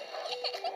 Yeah.